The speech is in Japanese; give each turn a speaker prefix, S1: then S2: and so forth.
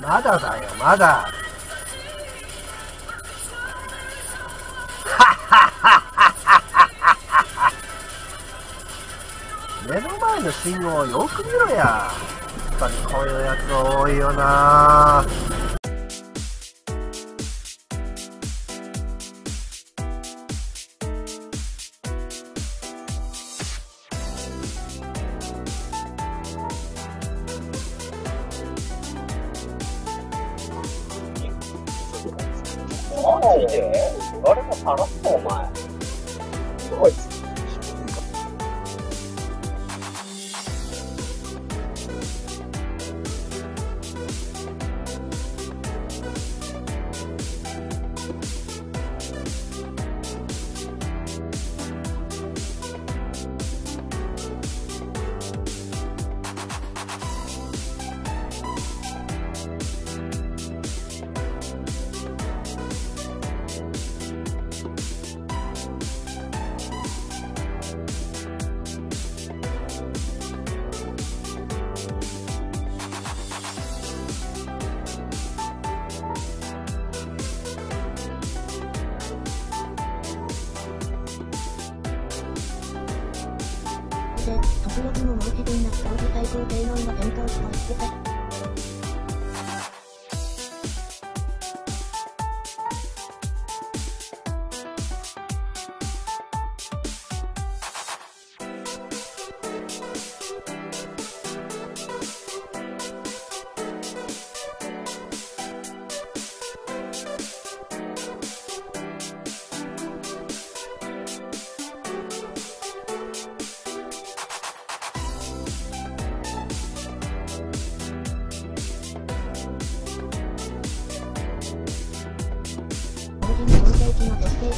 S1: まだだよ、まだ。目の前の信号をよく見ろや。やっぱりこういうやつ多いよな
S2: マジで誰も払ったお前。
S3: で、特録も申し分なく当時最高性能の戦闘機と言ってた。同時に